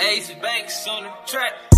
Ace Banks on the track.